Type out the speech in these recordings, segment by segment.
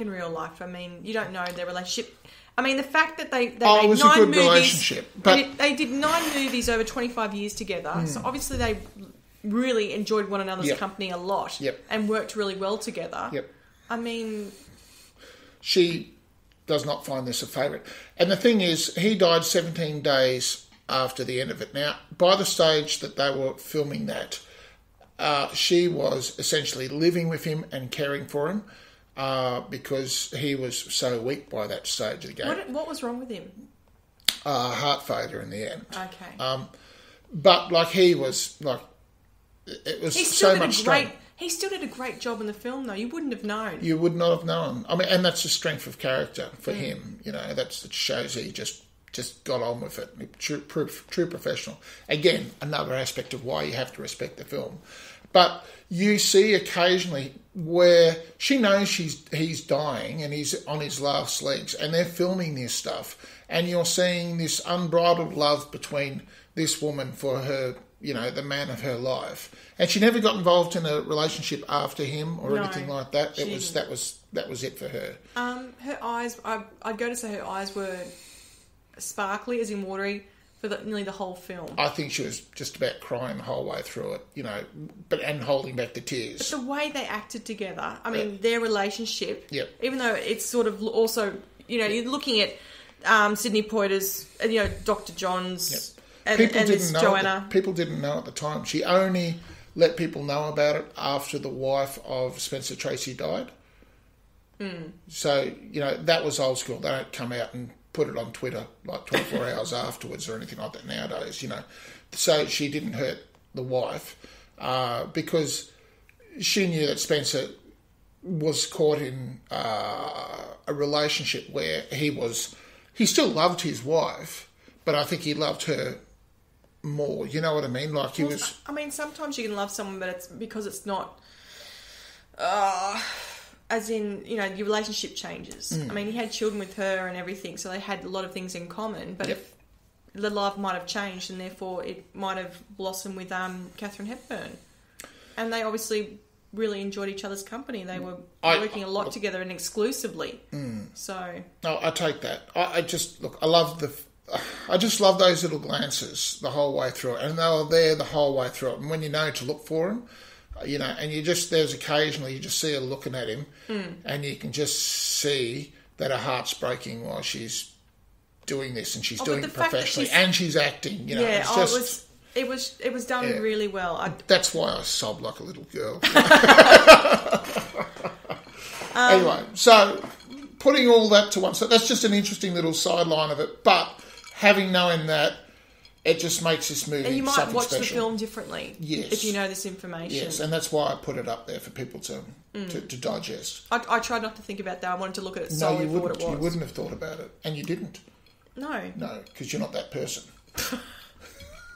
in real life. I mean, you don't know their relationship. I mean, the fact that they, they Oh, made nine movies, but- they, did- they did nine movies over 25 years together. So obviously they really enjoyed one another's Yep. company a lot Yep. and worked really well together. Yep. I mean, She does not find this a favourite. And the thing is, he died 17 days after the end of it. Now, by the stage that they were filming that, uh, she was essentially living with him and caring for him uh, because he was so weak by that stage of the game. what, what was wrong with him? Uh, heart failure in the end. Okay. Um, But, like, he was, like, it was he still so much great. strength. He still did a great job in the film, though. You wouldn't have known. You would not have known. I mean, and that's the strength of character for Mm. him. You know, that's it shows he just just got on with it. True, true, true professional. Again, another aspect of why you have to respect the film. But you see occasionally where she knows she's he's dying and he's on his last legs, and they're filming this stuff, and you're seeing this unbridled love between this woman for her, you know, the man of her life. And she never got involved in a relationship after him or No, anything like that. It was didn't. that was that was it for her. Um, her eyes. I, I'd go to say her eyes were sparkly, as in watery, for the, nearly the whole film. I think she was just about crying the whole way through it, you know, but and holding back the tears. But the way they acted together, I mean, their relationship, Yep. even though it's sort of also, you know, you're looking at um, Sidney Poitier's, uh, you know, Dr. John's, and, people and didn't know. Joanna. The, people didn't know at the time. She only let people know about it after the wife of Spencer Tracy died. Hmm. So you know that was old school. They don't come out and put it on Twitter like 24 hours afterwards or anything like that nowadays. You know, so she didn't hurt the wife uh, because she knew that Spencer was caught in uh, a relationship where he was he still loved his wife, but I think he loved her more. You know what I mean? Like he was. I mean, sometimes you can love someone, but it's because it's not. Uh, as in, you know, your relationship changes. Mm. I mean, he had children with her and everything, so they had a lot of things in common. But Yep. if the love might have changed, and therefore it might have blossomed with um, Katharine Hepburn. And they obviously really enjoyed each other's company. They were I- working a lot together and exclusively. Mm. So No, I take that. I, I just look. I love the. I just love those little glances the whole way through it, and they were there the whole way through it. And when you know to look for them, you know, and you just there's occasionally you just see her looking at him, and you can just see that her heart's breaking while she's doing this, and she's Oh, doing it professionally, and she's acting. You know, yeah, it's oh, just, it was it was it was done Yeah. really well. I, That's why I sob like a little girl. Um, anyway, so putting all that to one side, that's just an interesting little sideline of it. But having known that, it just makes this movie and you might watch special. the film differently Yes. if you know this information. Yes, and that's why I put it up there for people to Mm. to, to digest. I, I tried not to think about that. I wanted to look at it No, solely you for what wouldn't. it was. You wouldn't have thought about it, and you didn't. No, No, because you're not that person.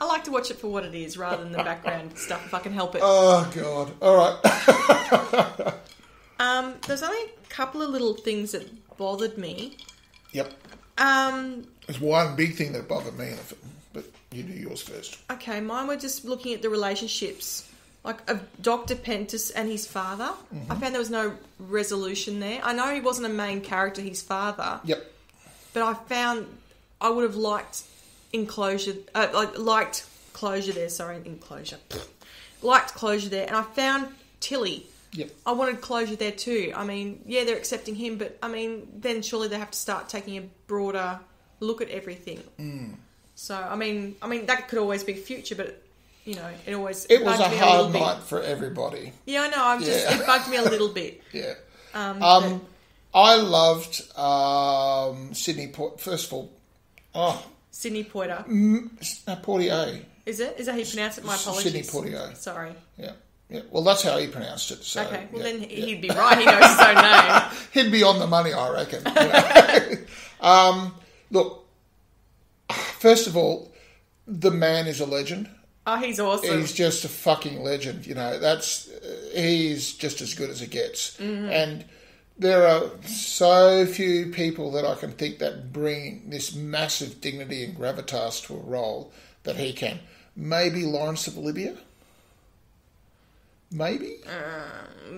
I like to watch it for what it is rather than the background stuff if I can help it. Oh God! All right. Um, there's only a couple of little things that bothered me. yep. Um, There's one big thing that bothered me in the film, you do yours first. okay, mine were just looking at the relationships, like of Dr. Prentice and his father. Mm-hmm. I found there was no resolution there. I know he wasn't a main character, his father, Yep. but I found I would have liked enclosure, uh, like liked closure there. Sorry, enclosure, liked closure there, and I found Tilly. Yep. I wanted closure there too. I mean, yeah, they're accepting him, but I mean, then surely they have to start taking a broader look at everything. Mm. So, I mean, I mean that could always be future, but you know, it always It was a hard little night Bit. for everybody. Yeah, I know. I'm just Yeah. it bugged me a little bit. Yeah. Um, Um, I loved um, Sidney. Port- First of all, oh, Sidney Poitier, no, Portier. is it? Is that how you pronounce it? My apologies. Sidney Poitier. Sorry. Yeah, yeah. Well, that's how he pronounced it. So, Okay. Well, yeah, then he'd be right. He knows his own name. he'd be on the money, I reckon. Yeah. um, look, first of all, the man is a legend. Oh, he's awesome. He's just a fucking legend. You know, that's he's just as good as it gets. And there are so few people that I can think that bring this massive dignity and gravitas to a role that he can. Maybe Laurence Olivier. maybe, Uh,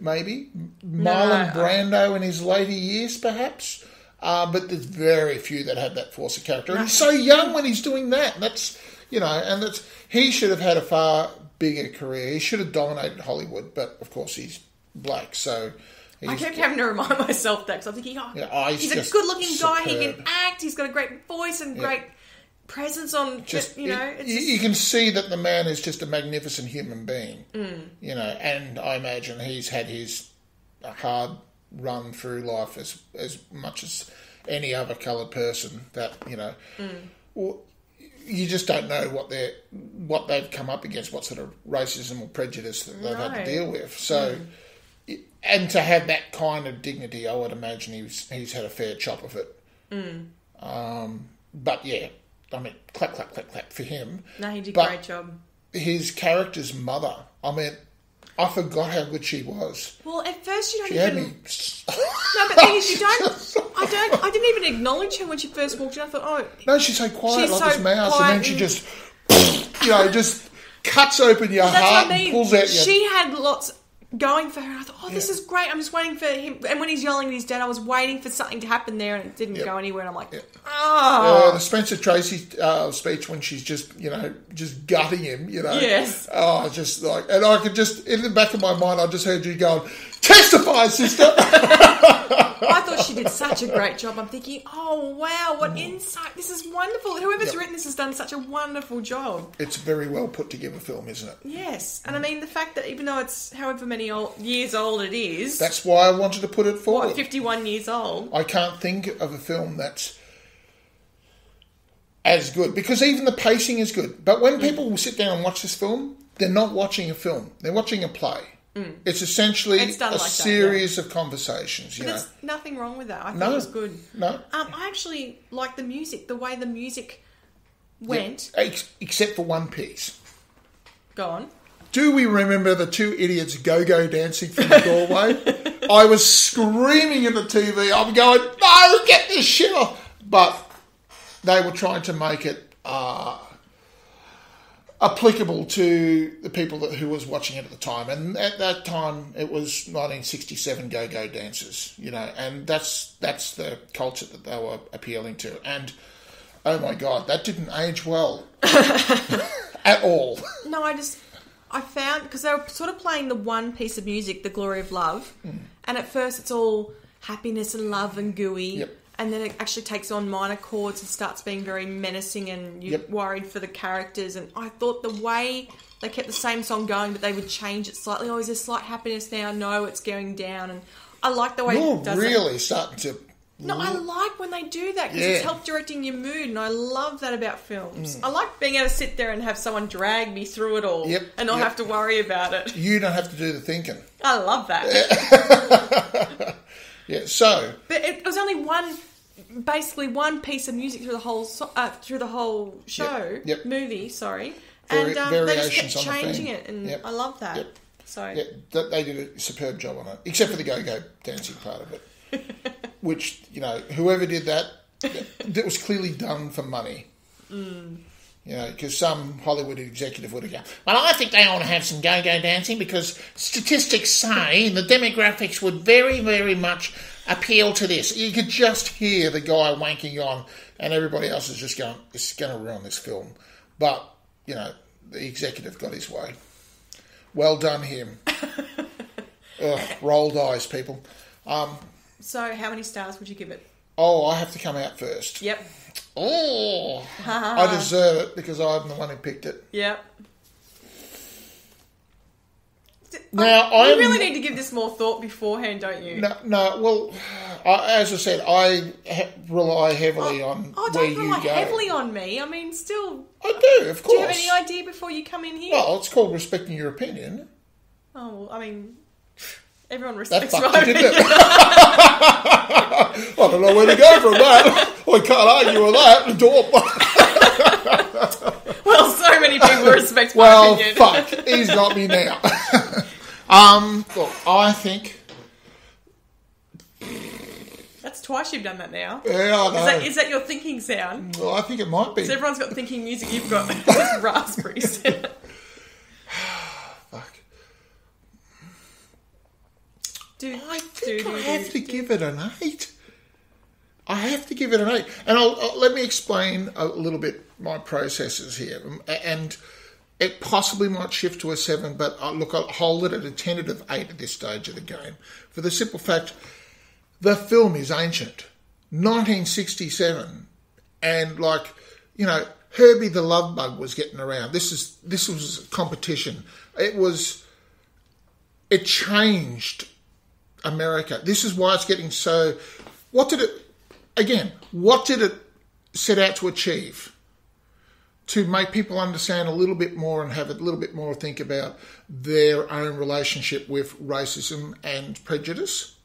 maybe Marlon Brando in his later years, perhaps. Uh, but there's very few that have that force of character. And he's so young when he's doing that. And that's you know, and that's he should have had a far bigger career. He should have dominated Hollywood, but of course he's black, so. I kept having to remind myself that because I'm thinking, oh, Yeah, oh, he's he's, a good-looking guy. He can act. He's got a great voice and great presence on. just you know, you, it's you- just- you can see that the man is just a magnificent human being. Mm. You know, and I imagine he's had his hard run through life as as much as any other coloured person. That you know, Mm. well, you just don't know what they what they've come up against, what sort of racism or prejudice that they've had to deal with. So. And to have that kind of dignity, I would imagine he's he's had a fair chop of it. Mm. Um, but yeah, I mean, clap, clap, clap, clap for him no, he did a great job. his character's mother. I mean, I forgot how good she was. Well, at first you don't She had even. me. No, but the thing is, you don't. I don't. I didn't even acknowledge her when she first walked in. I thought, oh, No, she's so quiet She's like so this mouse, quiet and then she just, you know, just cuts open your that's heart I mean. and pulls out your. She had lots going for her. I thought, oh, this is great. I'm just waiting for him. And when he's yelling at his dad, I was waiting for something to happen there, and it didn't Yep. go anywhere. And I'm like, Yep. oh, Uh, the Spencer Tracy uh, speech when she's just, you know, just gutting him, you know. Yes. Oh, just like, and I could just, in the back of my mind, I just heard you going, testify, sister. I thought she did such a great job. I'm thinking, oh wow, what insight! This is wonderful. Whoever's Yep. written this has done such a wonderful job. it's a very well put together film, isn't it? Yes, and I mean the fact that even though it's however many old, years old it is, That's why I wanted to put it forward. what 51 years old. I can't think of a film that's as good because even the pacing is good. But when mm. people will sit down and watch this film, they're not watching a film; they're watching a play. It's essentially Mm. It's a like that, series of conversations. You But know, there's nothing wrong with that. I thought No. it was good. no, Um, I actually like the music, the way the music went. Ex- except for one piece. Go on. Do we remember the two idiots go-go dancing from the doorway? I was screaming at the TV. I'm going, no, get this shit off. But they were trying to make it uh, applicable to the people that, who was watching it at the time. And at that time, it was 1967 go-go dancers, you know, and that's that's the culture that they were appealing to. And oh my god, that didn't age well at all. No, I just I found because they were sort of playing the one piece of music, "The Glory of Love," mm. and at first it's all happiness and love and gooey, Yep. And then it actually takes on minor chords and starts being very menacing, and you're Yep. worried for the characters. And I thought the way they kept the same song going, but they would change it slightly. Oh, is there slight happiness now? No, it's going down, and I like the way You're it does it. really starting to. No, I like when they do that because Yeah. Mm. it's help directing your mood, and I love that about films. I like being able to sit there and have someone drag me through it all, Yep, and not yep. have to worry about it. You don't have to do the thinking. I love that. Yeah. So But it was only one, basically one piece of music through the whole so- uh, through the whole show, yep. movie. Sorry, Vari- and um, they just kept on the changing it, and Yep. I love that. Yep. So yeah, they did a superb job on it, except for the go-go dancing part of it, which you know whoever did that, that was clearly done for money. Mm. You know, because some Hollywood executive would have gone, well, I think they ought to have some go-go dancing because statistics say the demographics would very, very much appeal to this. You could just hear the guy wanking on, and everybody else is just going, "It's going to ruin this film." But you know, the executive got his way. Well done, him. Ugh, rolled eyes, people. Um, so how many stars would you give it? oh, I have to come out first. Yep, Oh, I deserve it because I'm the one who picked it. yep. Now, I'm- really need to give this more thought beforehand, don't you? No, no. Well, I, as I said, I rely heavily oh, on Oh, where don't you rely go. heavily on me. I mean, still, I do, of course. do you have any idea before you come in here? well, it's called respecting your opinion. Oh, well, I mean, everyone respects fucked my opinion. I don't know where to go from that. I can't argue with that. Door. well, so many people respect my Well, opinion. fuck, he's got me now. Um, look, I think. That's twice you've done that now. Yeah, I know. Is that, is that your thinking sound? Well, I think it might be. So everyone's got thinking music. You've got raspberries. Fuck. Do, I think do, I do, have do, to give it an eight. I have to give it an eight, and I'll, I'll, let me explain a little bit my processes here, and it possibly might shift to a seven, but uh, look, I'll hold it at a tentative eight at this stage of the game, for the simple fact the film is ancient, 1967, and like you know, Herbie the Love Bug was getting around. This is this was competition. It was it changed America. This is why it's getting so. What did it? Again, what did it set out to achieve? To make people understand a little bit more and have a little bit more think about their own relationship with racism and prejudice.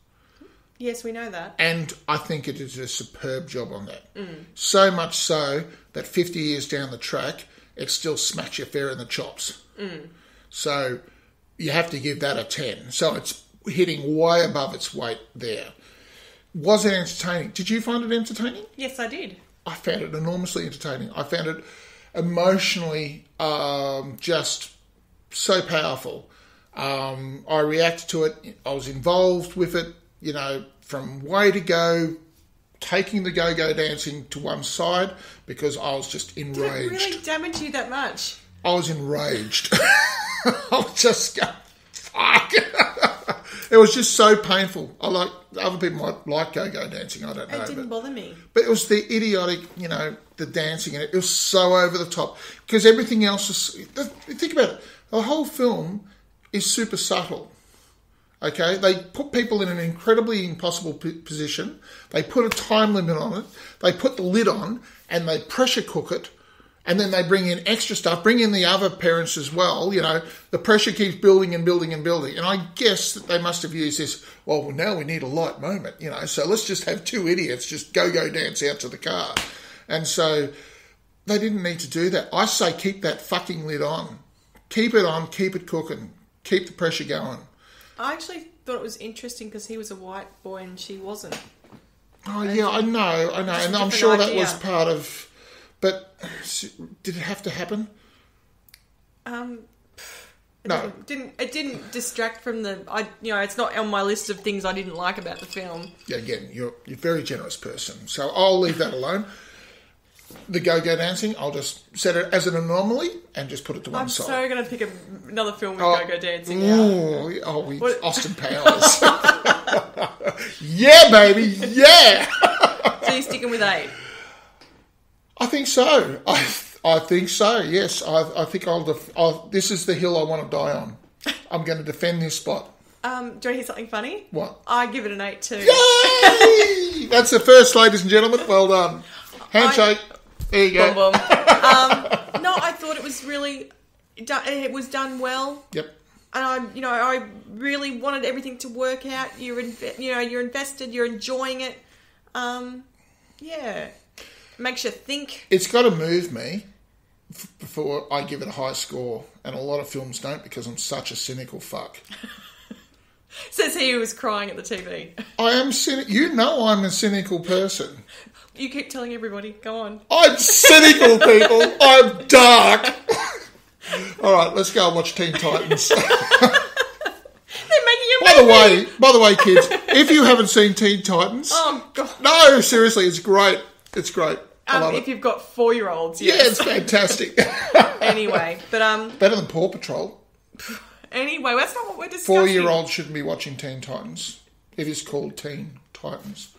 Yes, we know that. And I think it is a superb job on that. So much so that 50 years down the track, it still smacks you fair in the chops. So you have to give that a 10. So it's hitting way above its weight there. Was it entertaining? Did you find it entertaining? Yes, I did. I found it enormously entertaining. I found it emotionally um, just so powerful. Um, I reacted to it. I was involved with it. You know, from way to go, taking the go-go dancing to one side because I was just enraged. Did it really damage you that much? I was enraged. I was just going, fuck. it was just so painful. I like other people might like go-go dancing. I don't know, It didn't bother me. but it was the idiotic, you know, the dancing, and it was so over the top because everything else is. Think about it. The whole film is super subtle. Okay, they put people in an incredibly impossible p- position. They put a time limit on it. They put the lid on and they pressure cook it. And then they bring in extra stuff, bring in the other parents as well. You know, the pressure keeps building and building and building. And I guess that they must have used this, well, now we need a light moment, you know, so let's just have two idiots just go, go dance out to the car. And so they didn't need to do that. I say keep that fucking lid on. Keep it on, keep it cooking, keep the pressure going. I actually thought it was interesting because he was a white boy and she wasn't. Oh yeah, I know, I know, and I'm sure that was part of. But did it have to happen? Um, it No. didn't, didn't it didn't distract from the I you know it's not on my list of things I didn't like about the film. Yeah, again, you're you're a very generous person, so I'll leave that alone. The go-go dancing, I'll just set it as an anomaly and just put it to one I'm side. so gonna pick a, another film with Oh, go-go dancing. now. Ooh, oh, we, What- Austin Powers. yeah, baby, yeah. So you're sticking with eight. I think so. I I think so. Yes, I I think I'll. Def- I'll this is the hill I want to die on. I'm going to defend this spot. Um, do you want to hear something funny? What? I give it an eight too. Yay! That's the first, ladies and gentlemen. Well done. Handshake. there you go. Boom, boom. um, no, I thought it was really done, it was done well. Yep. and I, you know, I really wanted everything to work out. You're, inve- you know, you're invested. You're enjoying it. Um, yeah, makes you think. It's got to move me f- before I give it a high score, and a lot of films don't because I'm such a cynical fuck. Says he who was crying at the TV. I am cynical. You know I'm a cynical person. You keep telling everybody. Go on. I'm cynical, people. I'm dark. All right, let's go and watch Teen Titans. They're making you. by the way, by the way, kids, if you haven't seen Teen Titans, oh god. no, seriously, it's great. It's great. Um, if it. you've got four-year-olds, Yeah, it's fantastic. anyway, but um, Better than Paw Patrol. anyway, that's not what we're discussing. Four-year-olds shouldn't be watching Teen Titans. It is called Teen Titans.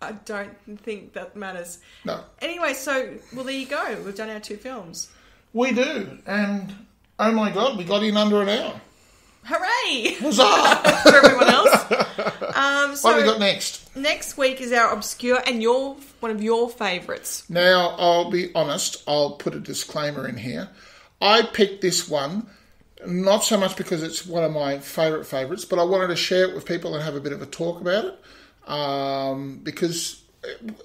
I don't think that matters. No, Anyway, so well, there you go. We've done our two films. we do, and oh my god, we got in under an hour. Hooray Huzzah! for everyone else. Um, so what have we got next? next week is our obscure and your one of your favourites. Now, I'll be honest, I'll put a disclaimer in here. I picked this one not so much because it's one of my favourite favourites, but I wanted to share it with people and have a bit of a talk about it um, because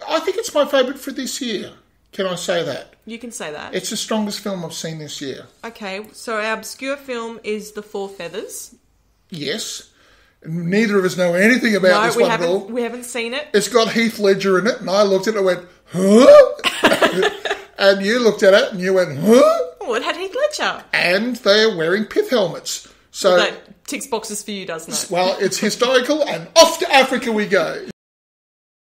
I think it's my favourite for this year. Can I say that? You can say that. It's the strongest film I've seen this year. okay, so our obscure film is The Four Feathers. Yes. Neither of us know anything about No, this we one at all. haven't we haven't seen it. It's got Heath Ledger in it, and I looked at it and went, huh? and you looked at it and you went, huh? Oh, it had Heath Ledger. and they are wearing pith helmets. So That ticks boxes for you, doesn't it? Well, it's historical, and off to Africa we go.